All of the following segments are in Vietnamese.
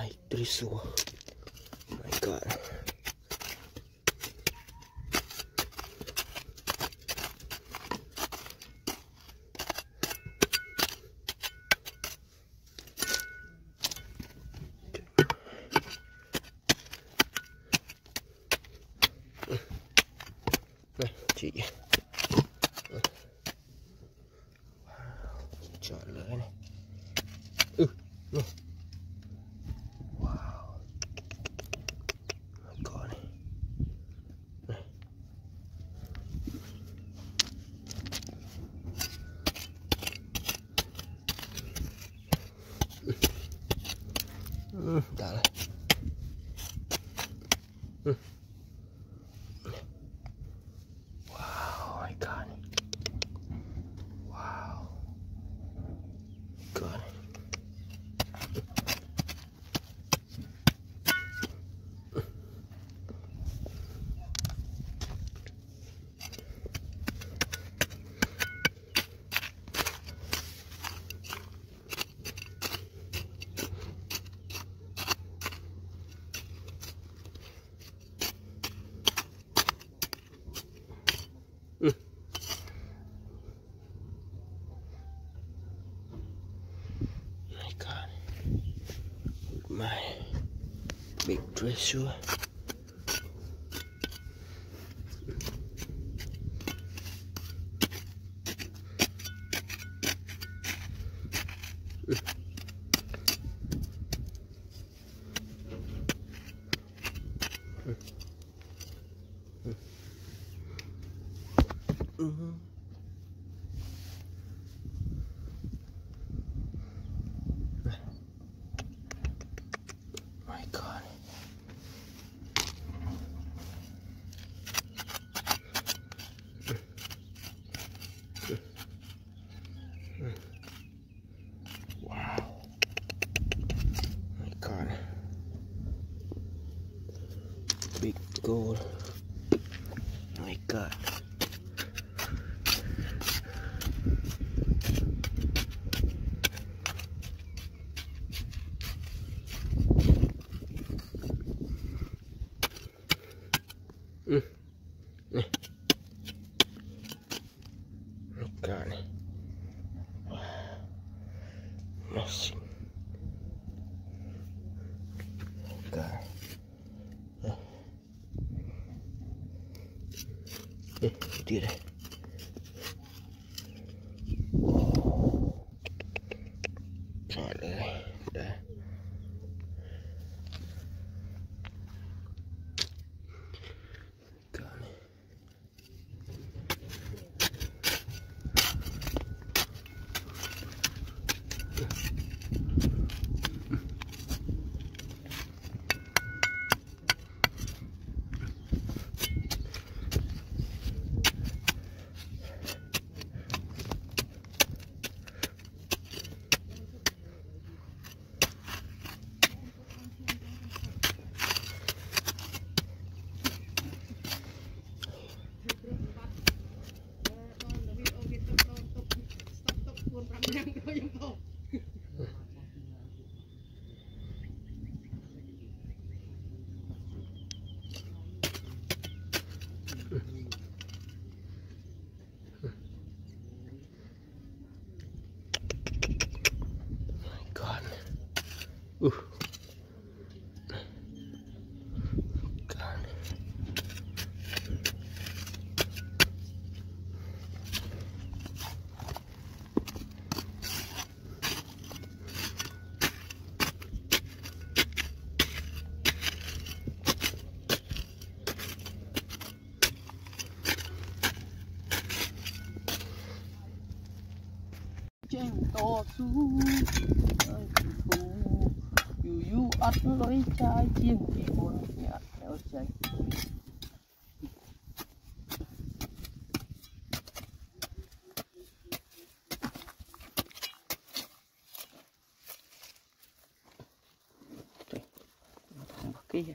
Ay, triso. Oh my God. Cik. Wow. Jalan eh. Uh, 维修。嗯 gold. dude. To su ơi thù dù dù ắt lối trái chiên thì buồn nhà theo chạy kia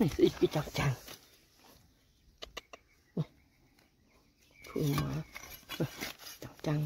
នេះស្អីពីចាក់ចាំងធូរមកចាំង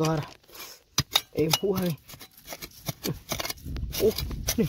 to rồi em hú hơi. Ô này.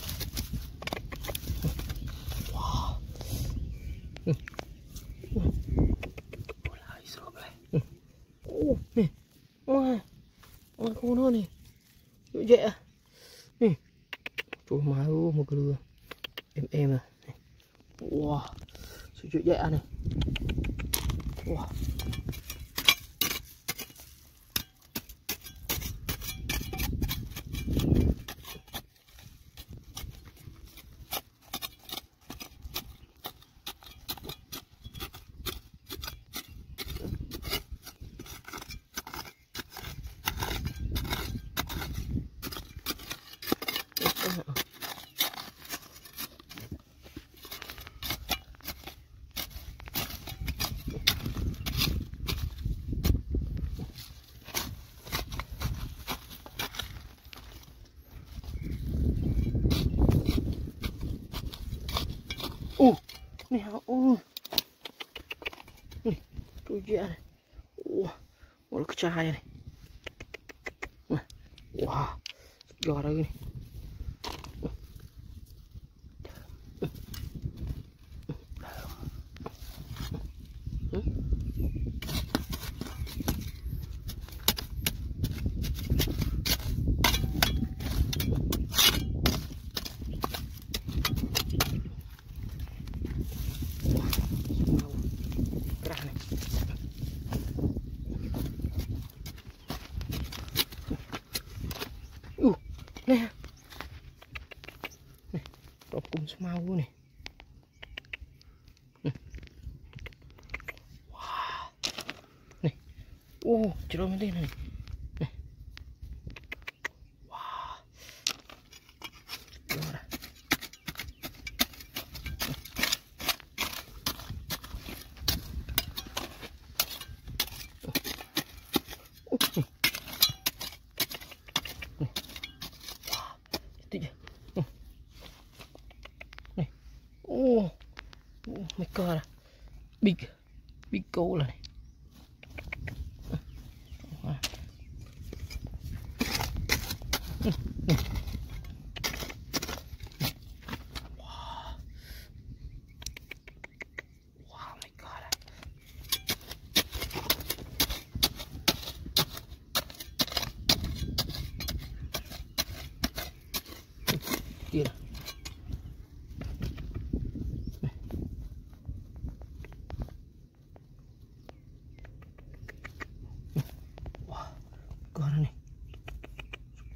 와, 여러 가지.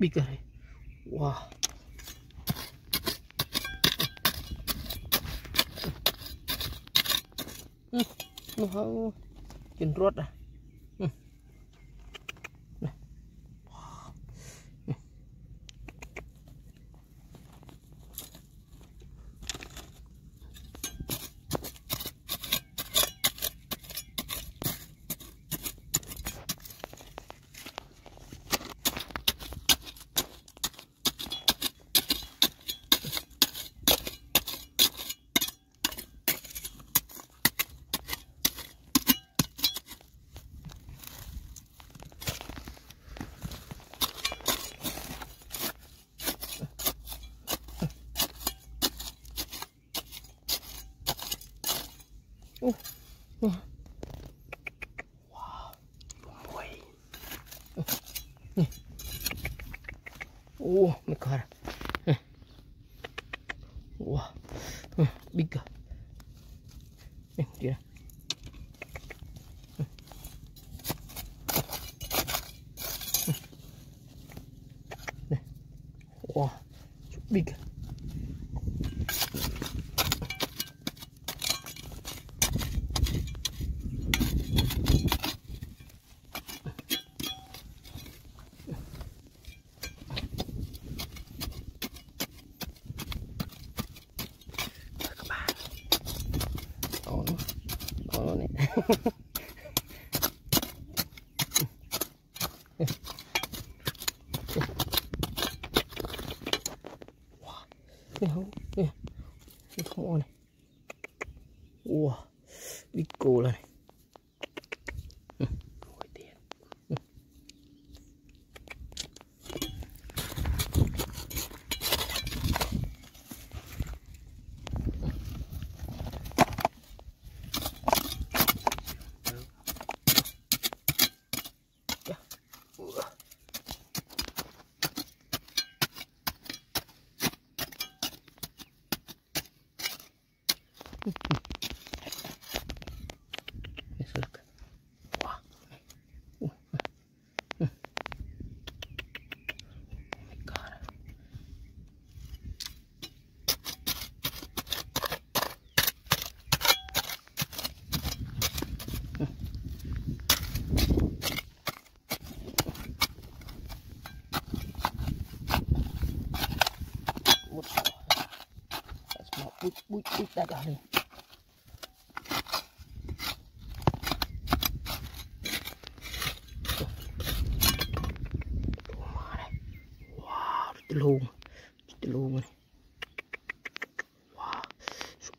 api ke? Wah. Nuh, nuh, kinerot dah. 우와 미카라 응. 우와 응, 미카 응, 뒤에 와, 빅.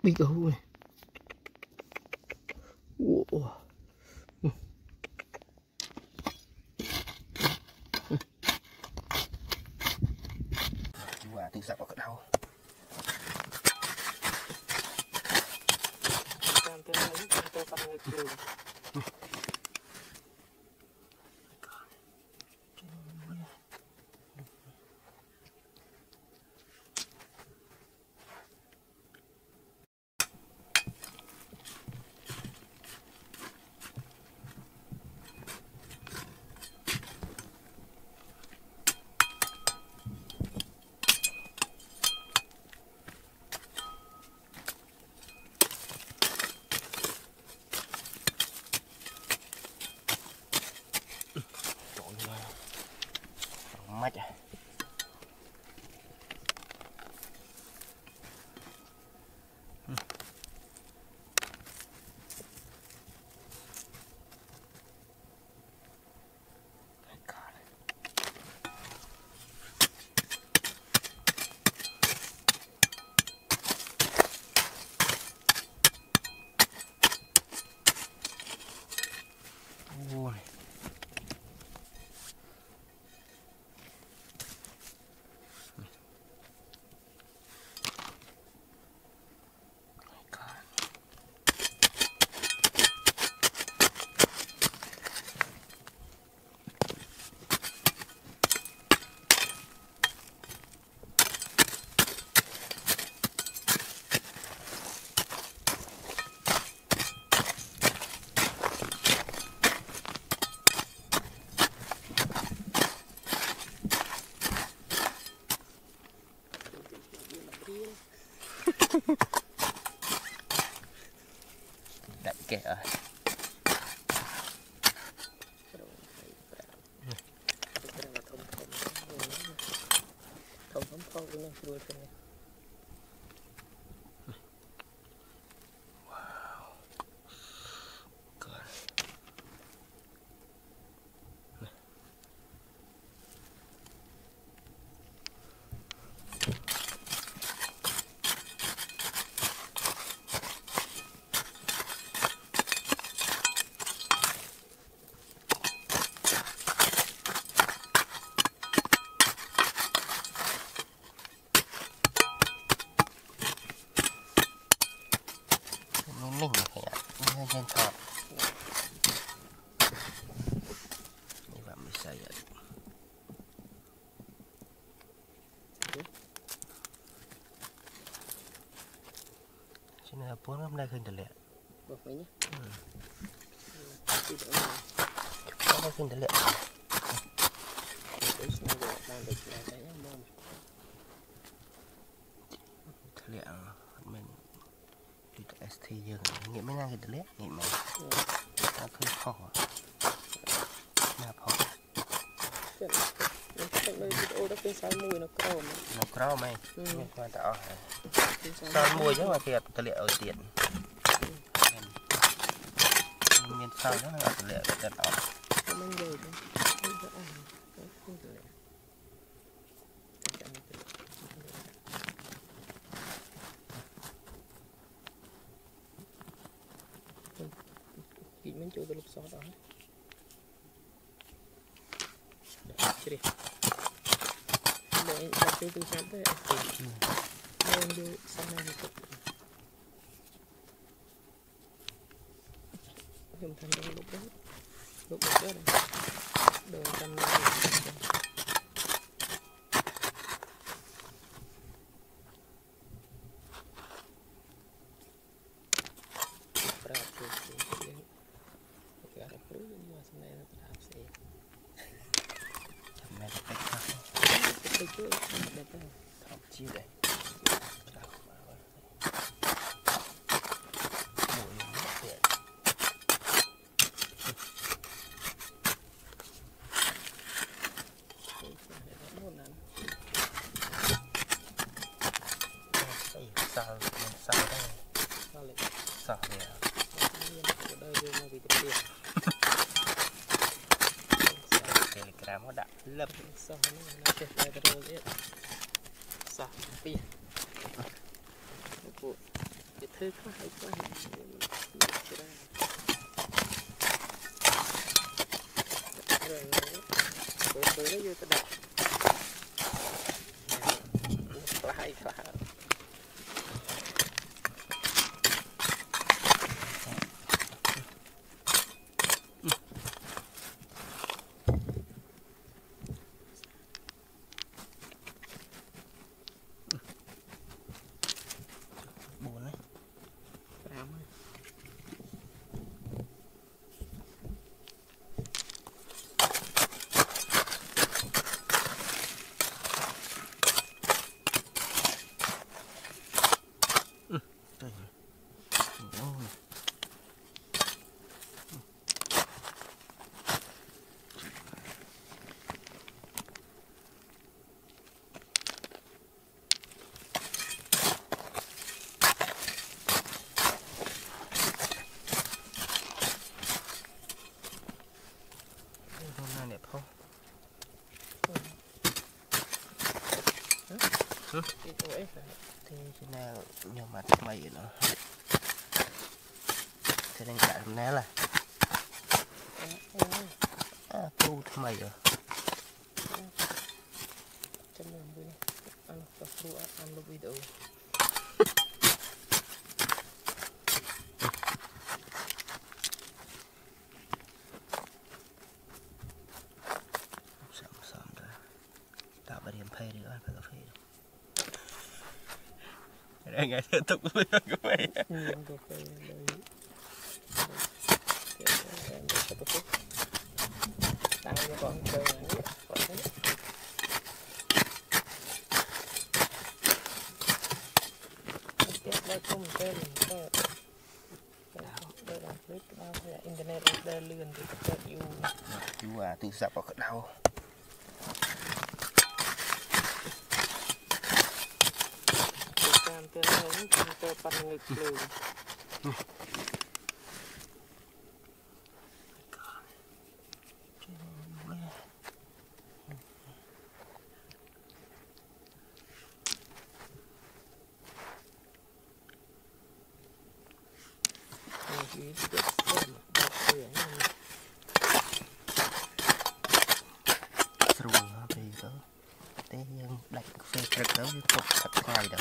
你个会 kẹo Thông thấm phô của nó rồi ពណ៌មិនដែលឃើញតម្លាក់បោះវិញណាបោះឃើញតម្លាក់ទៅស្នើបានដូចដែរហ្នឹងបងធ្លាក់អត់មែនពី ST យើងងាកមែនណាគេតម្លាក់ងាកមែនតែឃើញខុសណាផុសចិត្តនៅវីដេអូដល់ពេលសាយមួយនៅក្រោមនៅក្រោមហ៎ខ្ញុំគាត់តែអស់ហើយ សល់មួយចឹងមកទៀតតលាក់ឲ្យទៀតមានសល់ចឹងមកតលាក់ទៀតអត់មិនយល់ទេអត់ីមិញចូលទៅលុបសតអស់ជ្រះមកអីដាក់ចូលទូរស័ព្ទទៅអត់ទេ Hindi, sana nito. Yung tanda ng loob doon. Loob mo doon. Doon tanda ng loob. ងហ្នឹងណាចេះតែទៅរោលទៀតសោះពីពួកវាធ្វើខ្លះហើយខ្លះច្រើនរើពេលពេលយកទៅដាក់ខ្លះហើយខ្លះ rưỡi. Thế trên này nhiều mặt mày nó thế nên cả né là à tu thì mày rồi. Chân mình ăn cà phê ăn lúc video. nggak ada tuh gue gue ya. Thì có té nhưng đặt phê trực đó với cục thật ngày đâu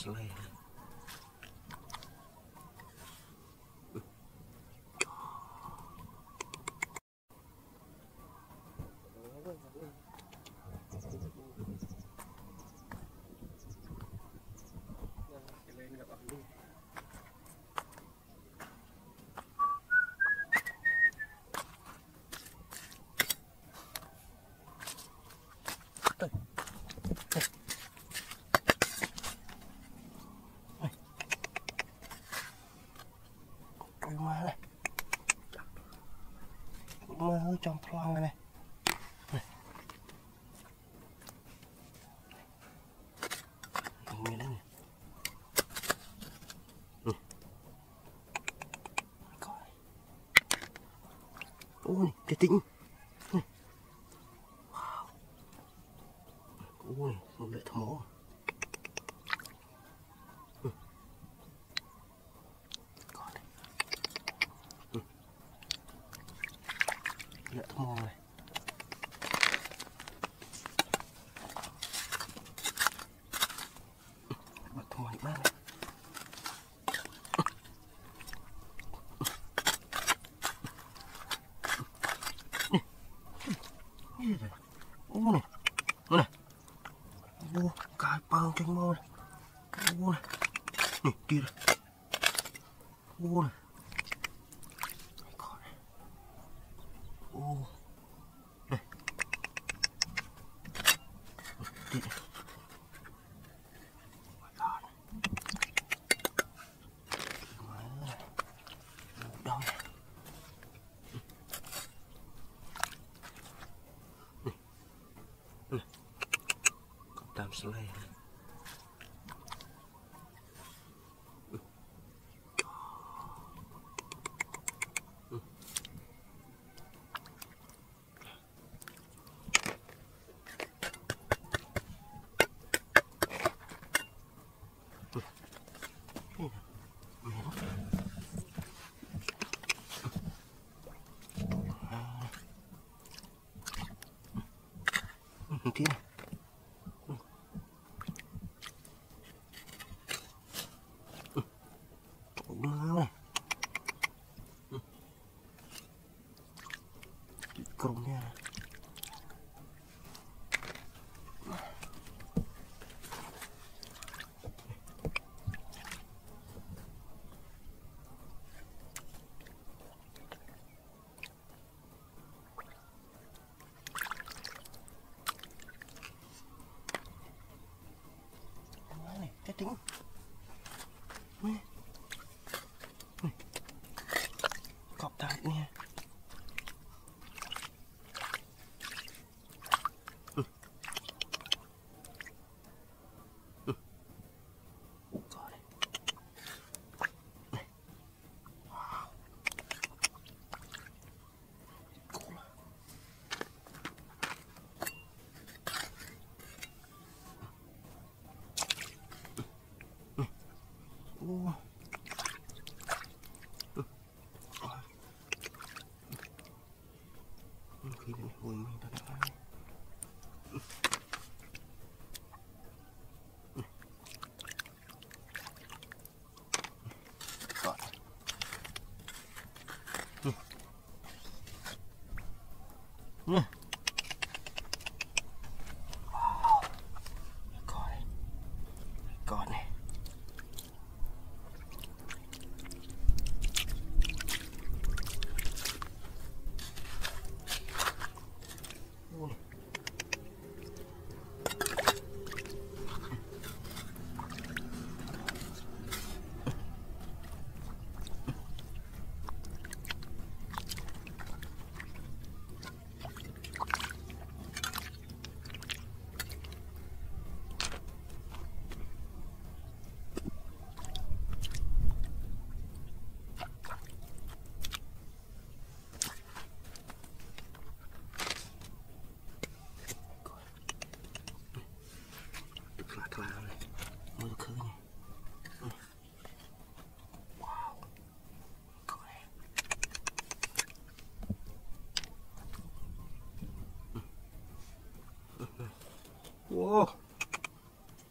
seriously. trong phlong này Ôi, ừ. cái tĩnh. luôn cái bằng tránh mau này. Cái vô này. Này kia này. Vô này.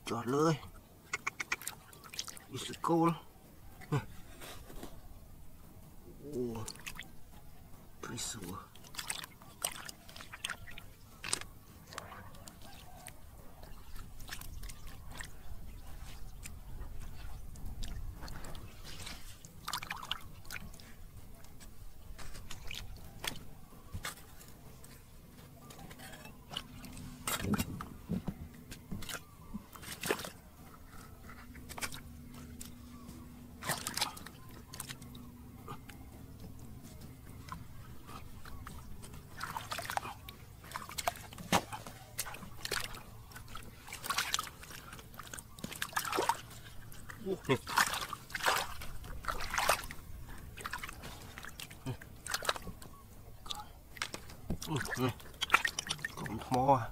Jod loh. Isi kol. Cũng mò.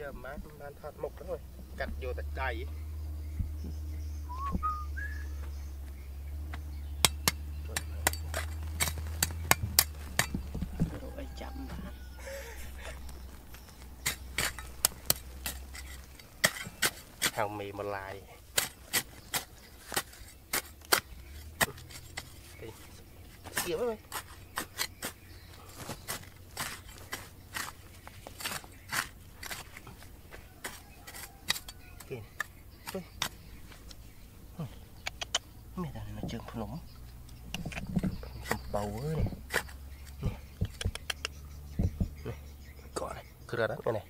ចាំម៉ែមិនបានថតមុខទេកាត់យកតែដៃហៅមីម្លាយទៀតហ្នឹង rara.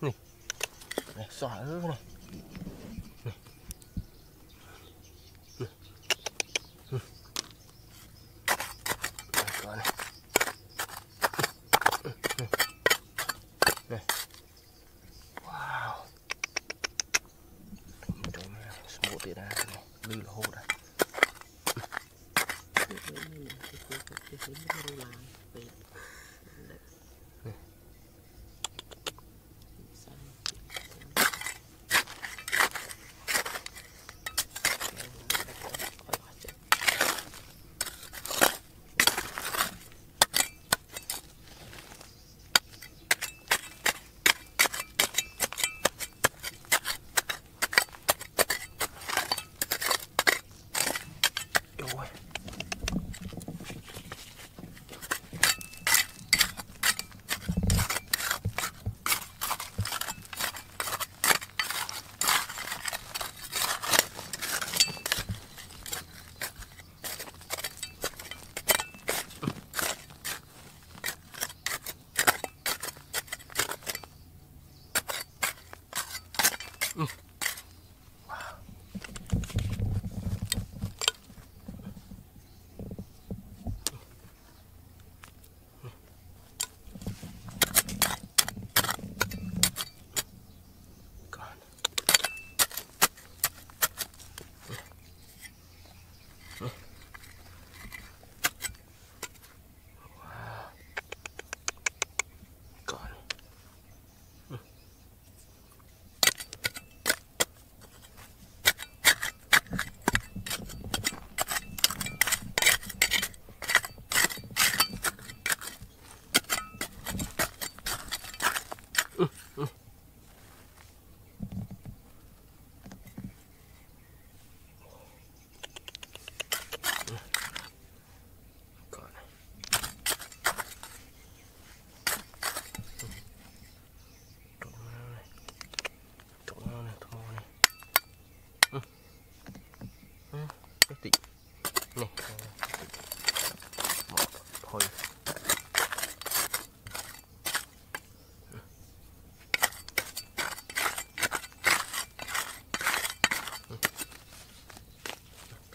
嗯。哎算了子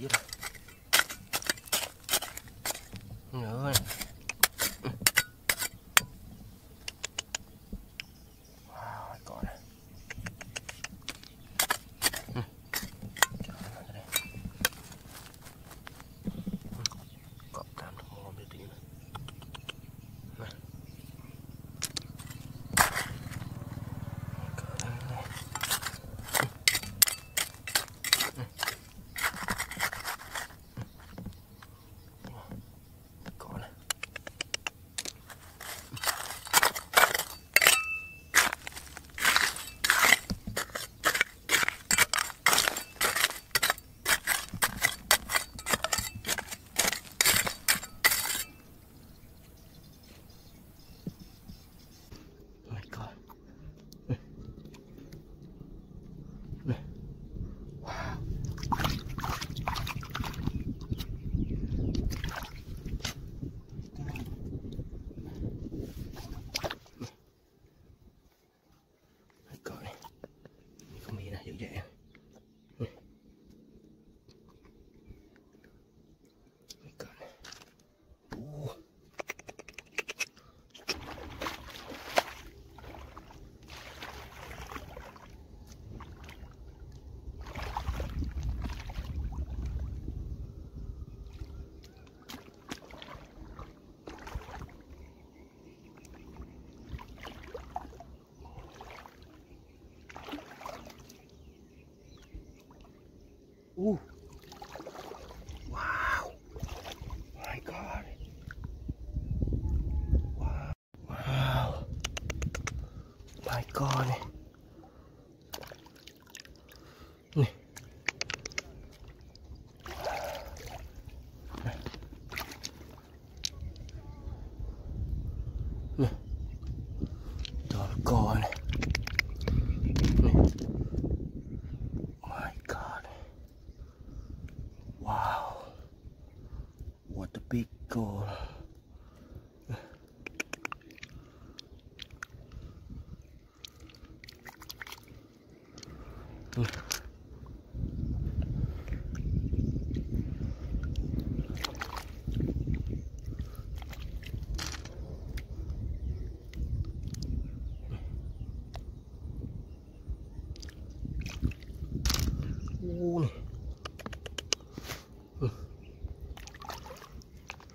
Yeah.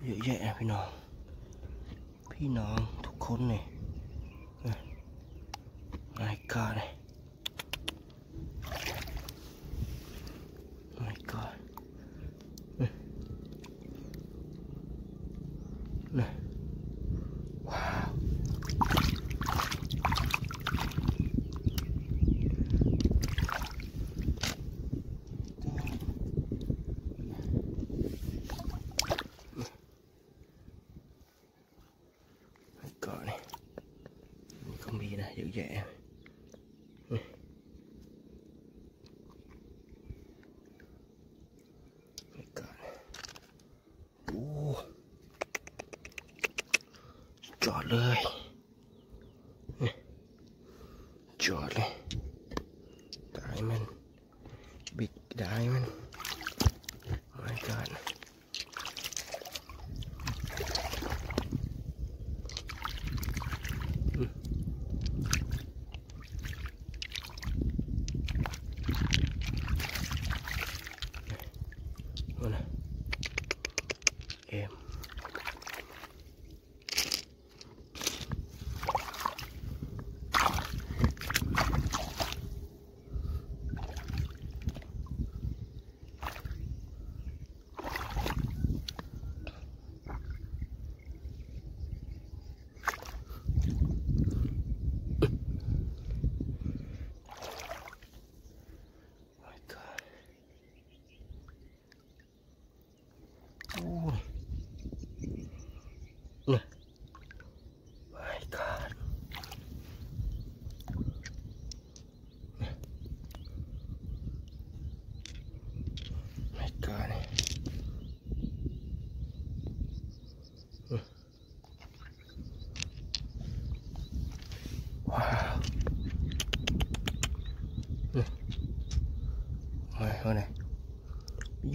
เยอะแยะพี่น้อง พี่น้องทุกคนเนี่ยนายกาเนี่ย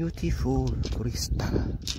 beautiful crystal.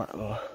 back there. Uh,